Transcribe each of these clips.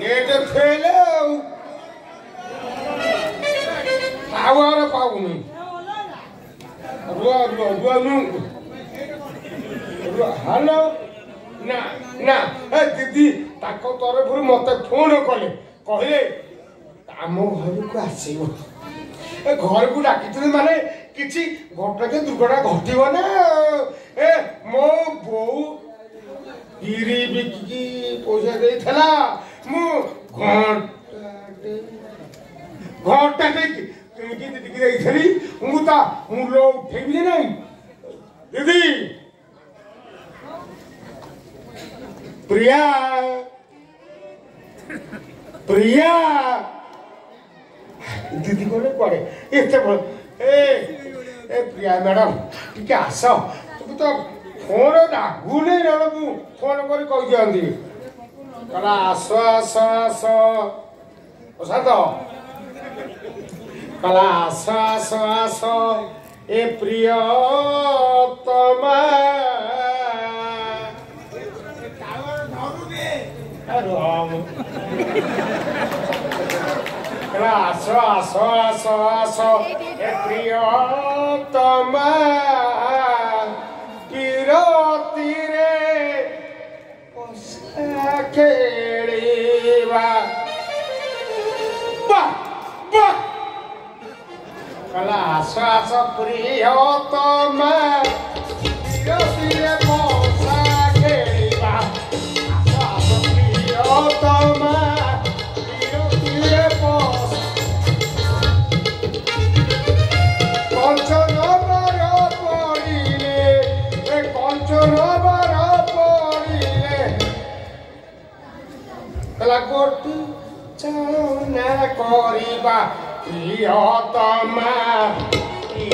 নেটে ফেলেও আবার পাবনি হ্যালো না না দিদি ତାଙ୍କ ତରଫରୁ ମୋତେ ଫୋନ୍ କଲେ କହିଲେ ଆମ ଘରକୁ ଆସିବ ଏ ଘରକୁ ଡାକିଛନ୍ତି ମାନେ କିଛି ଘଟଣା କି ଦୁର୍ଘଟଣା ଘଟିବ ନା ଏ ମୋ ବୋଉ ବିରି ବିକିକି ପଇସା ଦେଇଥିଲା ঘরটাকে খেলি মু তা মু লোক ঠেকবি নাই দিদি প্রিয়া প্রিয়া দিদি কোনে পড়ে এতে এ এ প্রিয়া ম্যাডাম টিকে আস তুমি তো ফোন রাগুনি নলে মু ফোন করে কই দিও কলা আস আস আস ওষা তো কলা আস আস আস এ প্রিয় তোমা আস আস আস আস এ প্রিয় তোমা प्रियोतम रसिले पोसा केरिबा आसास प्रियोतम प्रियोतिले पोसा कंचन बर पड़िले रे कंचन बर पड़िले कला गोटी चरण करिबा प्रियोतम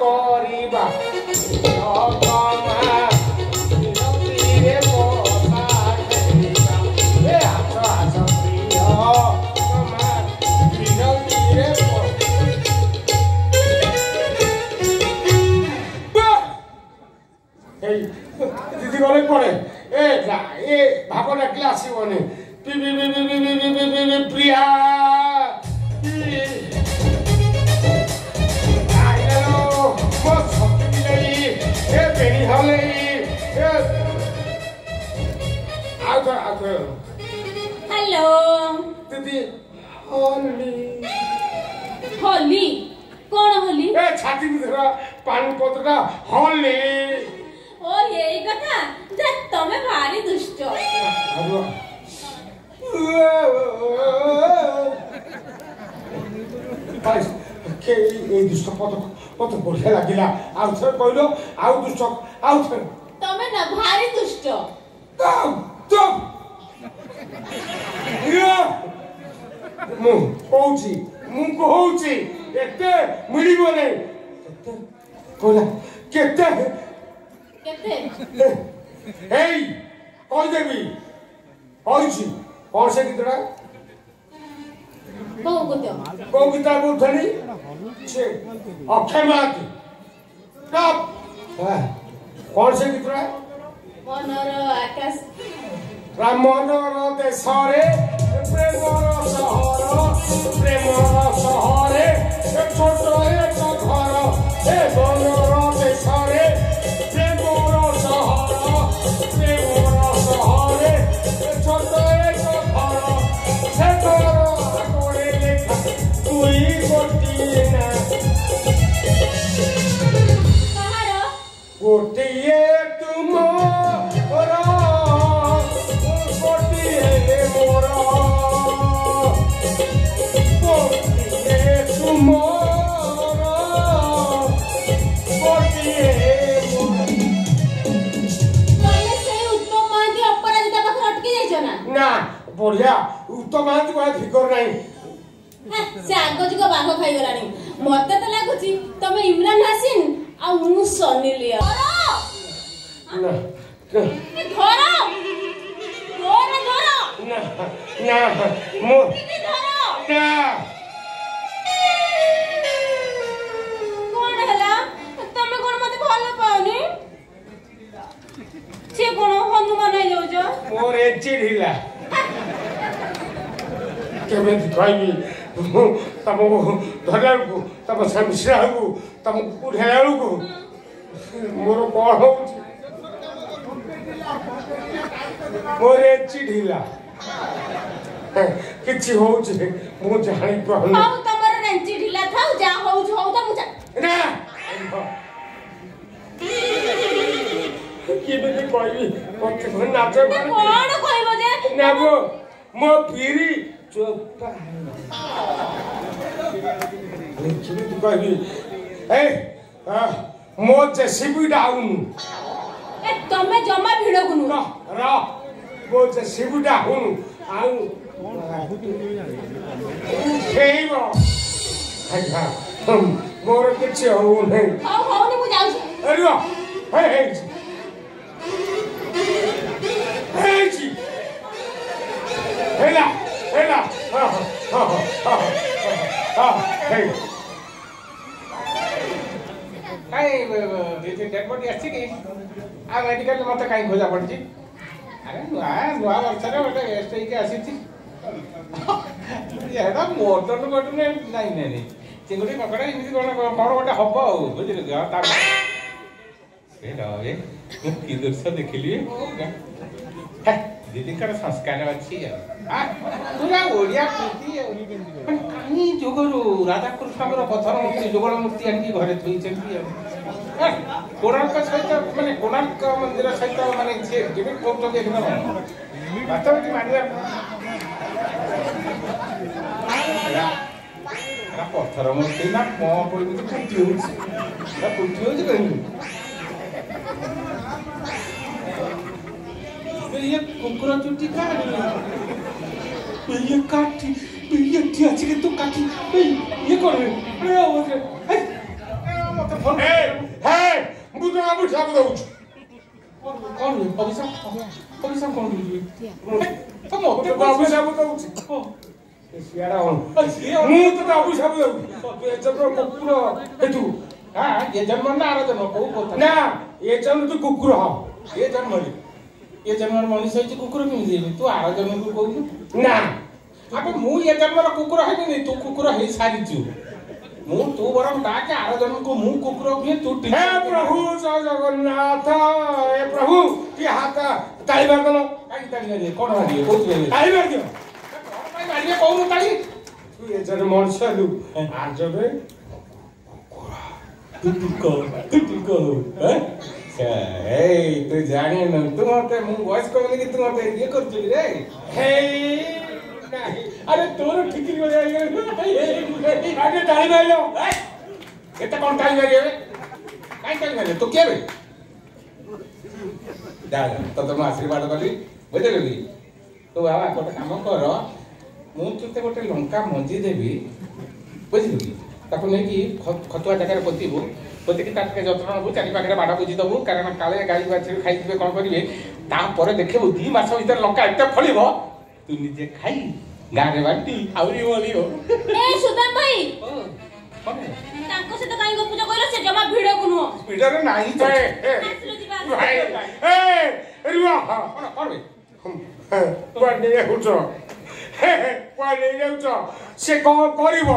koriba. আচ্ছা আচ্ছা হ্যালো দিদি হোলি হোলি কোন হোলি এ ছাতি ধরা পানি পত্রটা হোলি ও এই কথা যে তুমি ভারি দুষ্ট কে এই দুষ্ট পদ মতো বঢ়িয়া লাগিলা আউ থরে কইলো আউ দুষ্ট আউ থরে তুমি না ভারি দুষ্ট ମୁଁ କହୁଛି ମୁଁ କହୁଛି ଏତେ ମିଳିବ ନାହିଁ କେତେ କହିଲା କେତେ ଏଇ କହିଦେବି କହିଛି କ'ଣ ସେ ଗୀତଟା କୋଉ ଗୀତ କହୁଥିଲି ଅକ୍ଷୟ ମହାନ୍ତି କ'ଣ ସେ ଗୀତଟା ମନର ଆକାଶ رمانا را دساره پریما را سهارا پریما را سهاره چوتای چکارا ای بانا را ଖାଇଗଲାଣି ମତେ ତ ଲାଗୁଛି ତମେ ଇମ୍ରାନ ହାସିନ ଆଉ ମୁଁ ସନି ଲିଓ ଧର କଣ ହେଲା ତମେ କଣ ମତେ ଭଲ ପାଉନି ସେ କଣ ହନୁମାନ ହେଇଯାଉଛ ମୋର ଏଚିଡ୍ ହେଲା କେମିତି କହିବି ತಮ್ಮ ಧನಗೂ ತಮ್ಮ ಸಂಶಯಗೂ ತಮ್ಮ ಕುರಿಗೂ ମୋର କ'ଣ ହେଉଛି ମୋର ଏଚି ଢିଲା କିଛି ହଉଛି ମୁଁ ଜାଣିପାରୁନି ଆଉ ତମର ରେଞ୍ଚି ଢିଲା ଥାଉ ଯାହା ହଉଛି ହଉ ତ ମୁଁ ନା କେମିତି କହିବି ନାଚ କ'ଣ କହିବ ଯେ ନା ମୋ ପିରି ମୋ ଜେସିବି ଡାଉନ୍ ତମେ ଜମା ଭିଡ ଗୁନୁ ର ମୋ ଜେସିବି ଡାଉନ୍ ଆଉ ଖେଳିବ ଆଜ୍ଞା ମୋର କିଛି ହଉନି ହଉ ହଉନି ମୁଁ ଯାଉଛି ଏଠି ଆସିକି ଆଉ ମେଡ଼ିକାଲରେ ମୋତେ କାହିଁ ଖୋଜା ପଡ଼ିଛି ଆରେ ନୂଆ ନୂଆ ବର୍ଷରେ ଗୋଟେ ଗେଷ୍ଟ ହେଇକି ଆସିଛି ଏଟା ମଟନ ମଟନ ନାଇଁ ନାଇଁ ଚିଙ୍ଗୁଡ଼ି କଙ୍କଡ଼ା ଏମିତି କ'ଣ କ'ଣ ଗୋଟେ ହବ ଆଉ ବୁଝିଲୁ ଏ କି ଦୃଶ୍ୟ ଦେଖିଲି ଦିଦିଙ୍କର ସଂସ୍କାର ଅଛି ପୁରା ଓଡ଼ିଆ କୃତି କାହିଁ ଯୋଗରୁ ରାଧାକୃଷ୍ଣଙ୍କର ପଥର ମୂର୍ତ୍ତି ଯୋଗଳ ମୂର୍ତ୍ତି ଆଣିକି ଘରେ ଥୋଇଛନ୍ତି ଆଉ ಕೋಣಾರ್ಕ ಸಹಿತ ಮನೆ ಕೋಣಾರ್ಕ ಮಂದಿರ ಸಹಿತ ಮನೆ ಡಿಬೇಟ್ ಹೋಗ್ತದೆ ಎಲ್ಲ ವಾಸ್ತವಕ್ಕೆ ಮಾಡಿದ ପଥର ମୂର୍ତ୍ତି ନା କ'ଣ କହିବୁ କୁଟି ହେଉଛି ନା କୁଟି ହେଉଛି କହିବୁ ଇଏ କୁକୁର ଚୁଟି କାଢ଼ ଇଏ କାଠି ଏଠି ଅଛି କିନ୍ତୁ କାଠି ଇଏ କ'ଣ ମତେ ଫୋନ ବୁଝୁଛ ଆମେ ଠାକୁ ଦେଉଛୁ କ'ଣ ଅଭିଶାପ ଅଭିଶାପ କ'ଣ ଅଭିଶାପ ଦେଉଛି ସିଆଡ଼ା ମୁଁ ତୋତେ ଅଭିଶାପ ଦେଉଛି କୁକୁର ଏଠୁ ये जन्म ना आरा जन्म को बोलता ना ये जन्म तो कुकुर हो ये जन्म है ये जन्म मनुष्य है कुकुर में जे तू आरा जन्म को कहू ना अब मु ये जन्म कुकुर है नहीं तू कुकुर है सारी जीव ମୁଁ ତୁ ବରଂ ଡାକେ ଆର ଜଣଙ୍କୁ ମୁଁ କୁକୁର ହୁଏ ତୁ ହେ ପ୍ରଭୁ ଜଗନ୍ନାଥ ହେ ପ୍ରଭୁ କି ହାତ ତାଳି ମାରିଦେଲ କାହିଁକି ତାଳି ମାରିବେ କଣ ମାରିବେ କହୁଥିବେ ତାଳି ମାରିଦିଅ କଣ ପାଇଁ ମାରିବେ କହୁନୁ ତାଳି ତୁ ଏ ଜଣେ ମଣିଷ ହେଲୁ ଆର୍ ଜଣେ ତୁ ଟିକ ତୁ ଟିକ ହେଇ ତୁ ଜାଣିନୁ ତୁ ମତେ ମୁଁ ବୟସ୍କ ବୋଲି କି ତୁ ମତେ ଇଏ କରୁଛୁ ରେ ହେଇ ନାହିଁ আরে তোর ঠিকির আরে টাই মারিল এটা কোন টাই মারি হবে কাই টাই মারি তো কেবে দাদা তো তোমার আশীর্বাদ কলি বুঝলি তো বাবা গোটে কাম কর মু তোতে গোটে লঙ্কা মঞ্জি দেবি বুঝলু কি তাকে নেই খতুয়া জায়গায় পোতিবু পোতিকি তার টিকে যত্ন নেবু চারিপাখে বাড়া বুঝি দেবু কারণ কালে গাড়ি বাছি খাইবে কম করবে তাপরে দেখবু দুই মাস ভিতরে লঙ্কা এত ফলিব তুই নিজে খাই ଗାଁରେ ବାଣ୍ଟି ଆହୁରି ବଳିବ ଏ ସୁଦାମ ଭାଇ ତାଙ୍କ ସହିତ କାହିଁ ଗପୁଛ କହିଲ ସେ ଜମା ଭିଡକୁ ନୁହଁ ଭିଡରେ ନାହିଁ ତ ଏ ରୁହ କଣ କୁଆଡ଼େ ଯାଉଛ କୁଆଡ଼େ ଯାଉଛ ସେ କଣ କରିବ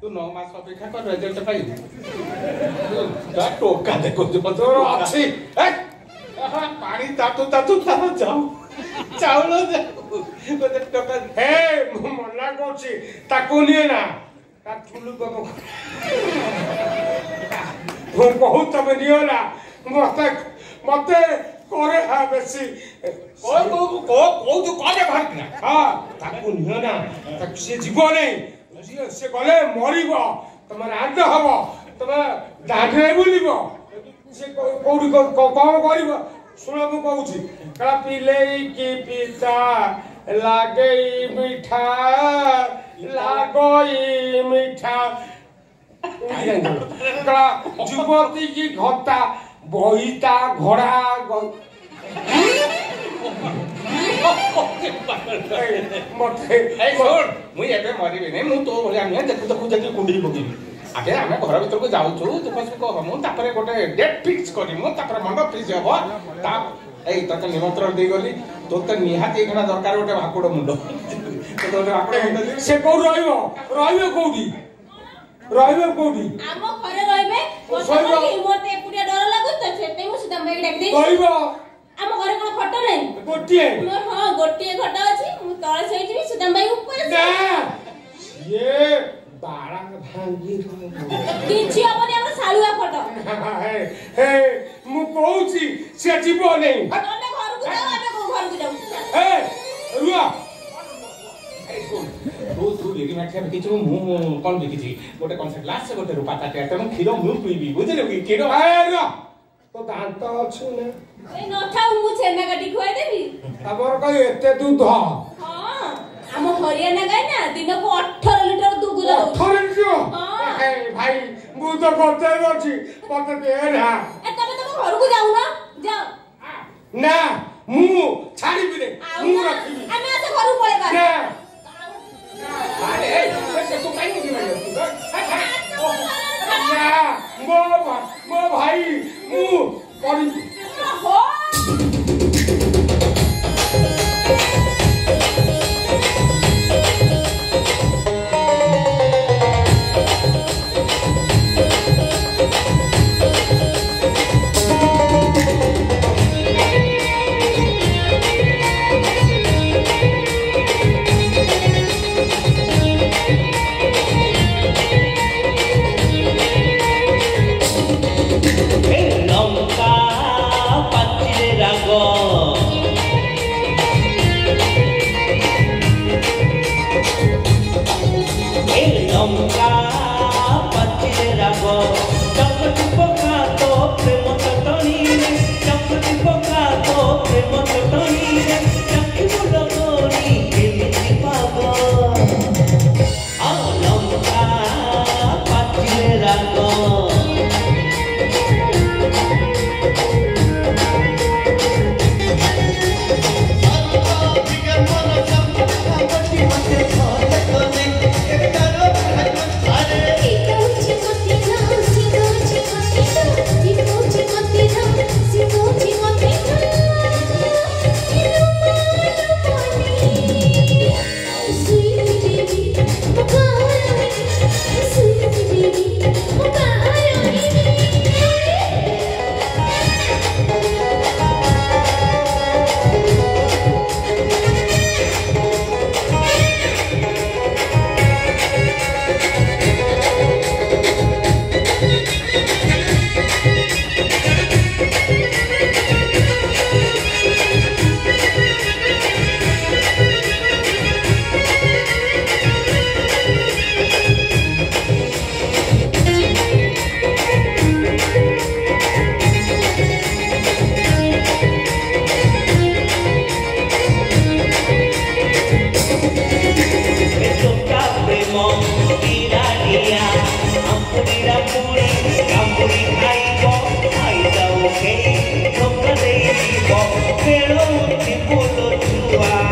ତୁ ନଅ ମାସ ଅପେକ୍ଷା କର ରେଜଲ୍ଟ ପାଇବୁ ଟୋକା ଦେଖୁଛୁ ତୋର ଅଛି ପାଣି ତାତୁ ତାତୁ ତାର ଯାଉ ଚାଉଳ ଯାଉ হে ମୁଁ ମନା କରୁଛି ତାକୁ ନିଏ ତା ଚୁଲୁ ମୁଁ ବହୁତ ତମେ ନିଅ ନା ମତେ ମତେ করে হ্যাঁ বেশি কৌতু করে ভাবনা হ্যাঁ তাকে নিও না হ্যাঁ, তাকে সে জীবনে সে গলে মরিব তোমার আন্ত হব তোমার দাঁড়িয়ে বুলিব সে কোটি কম করিব শুণ মু কৌছি পিলেই কি পিতা লাগেই মিঠা লাগই মিঠা যুবতী কি ঘটা বহিতা ঘোড়া ମୁଁ ଏବେ ମରିବିନି ମୁଁ ତୋ ଭଳିଆ ନୁହେଁ ଦେଖୁ ଦେଖୁ ଦେଖି କୁଣ୍ଡେଇ ପକେଇବି ଆଗେ ଆମେ ଘର ଭିତରକୁ ଯାଉଛୁ ଦୁଃଖ ସୁଖ ହମୁ ତାପରେ ଗୋଟେ ଡେଟ୍ ଫିକ୍ସ କରିମୁ ତାପରେ ମଣ୍ଡପ ଫିକ୍ସ ହବ ଏଇ ତତେ ନିମନ୍ତ୍ରଣ ଦେଇଗଲି তোর তো নিহাতি এখানে দরকার গোটে ভাকুড় মুন্ড ଗୋଟେ ଆପଣ ସେ କୋଉଠି ରହିବ ରହିବେ କୋଉଠି ରହିବେ କୋଉଠି ଆମ ଘରେ ରହିବେ ମୋତେ ଏକୁଟିଆ ଡର ଲାଗୁଛି ତ ସେଥିପାଇଁ ମୁଁ ସୁଦାମ ଭାଇ ଡାକି ଦେଇଛି ରହିବ ଆମ ଘରେ କଣ ଖଟ ନାହିଁ ଗୋଟିଏ ମୋର ହଁ ଗୋଟିଏ ଖଟ ଅଛି ମୁଁ ତଳେ ଶୋଇଯିବି ସୁଦାମ ଭାଇ ଉପରେ ନା ଇଏ ବାଳା ଭାଙ୍ଗି କିଛି ହବନି ଆମର ଶାଳୁଆ ଖଟ ମୁଁ କହୁଛି ସେ ଯିବ ନାହିଁ ବିକିଛୁ ମୁଁ କ'ଣ ବିକିଛି ଗୋଟେ କଂସା ଗ୍ଲାସ୍ ଗୋଟେ ରୂପା ତାଟିଆ ତେଣୁ କ୍ଷୀର ମୁଁ ପିଇବି ବୁଝିଲୁ କି କ୍ଷୀର ଭାଇ ତୋ ଦାନ୍ତ ଅଛୁ ନା ଏ ନଥାଉ ମୁଁ ଛେନା କାଟି ଖୁଆଇ ଦେବି ତମର ଏତେ ଦୁଧ ହଁ ଆମ ହରିୟାଣା ଗାଈ ନା ଦିନକୁ 18 ଲିଟର ଦୁଧ ଦଉଛି 18 ଲିଟର ଭାଇ ମୁଁ ତ କର୍ତ୍ତବ୍ୟ ଅଛି ଏ ତମେ ତମ ଘରକୁ ଯାଉନ ଯାଅ ନା ମୁଁ ଛାଡ଼ିବିନି ମୁଁ ରଖିବି ଆମେ ଆସ ଘରୁ ପଳେଇବା ନା ମୋ ଭାଇ ମୁଁ କରିବି Thank you. खेलो बोलो छुआ